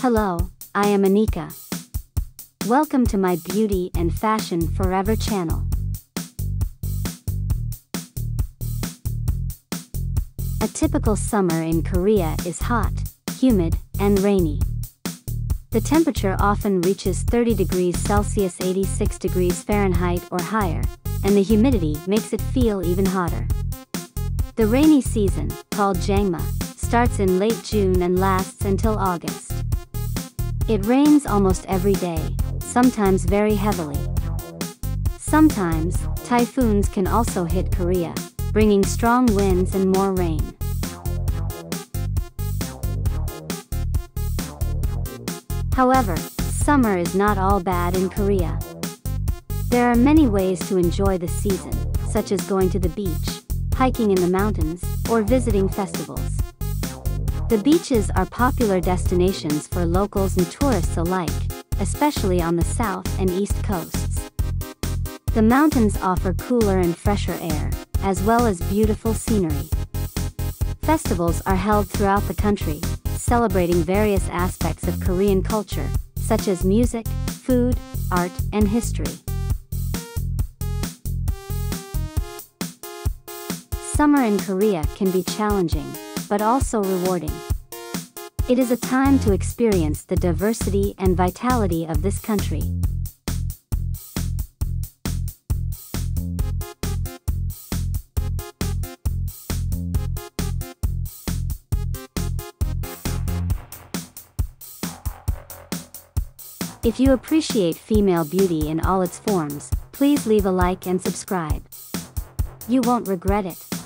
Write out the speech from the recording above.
Hello, I am Anika. Welcome to my Beauty and Fashion Forever channel. A typical summer in Korea is hot, humid, and rainy. The temperature often reaches 30 degrees Celsius 86 degrees Fahrenheit or higher, and the humidity makes it feel even hotter. The rainy season, called Jangma, starts in late June and lasts until August. It rains almost every day, sometimes very heavily. Sometimes, typhoons can also hit Korea, bringing strong winds and more rain. However, summer is not all bad in Korea. There are many ways to enjoy the season, such as going to the beach, hiking in the mountains, or visiting festivals. The beaches are popular destinations for locals and tourists alike, especially on the south and east coasts. The mountains offer cooler and fresher air, as well as beautiful scenery. Festivals are held throughout the country, celebrating various aspects of Korean culture, such as music, food, art, and history. Summer in Korea can be challenging, but also rewarding. It is a time to experience the diversity and vitality of this country. If you appreciate female beauty in all its forms, please leave a like and subscribe. You won't regret it.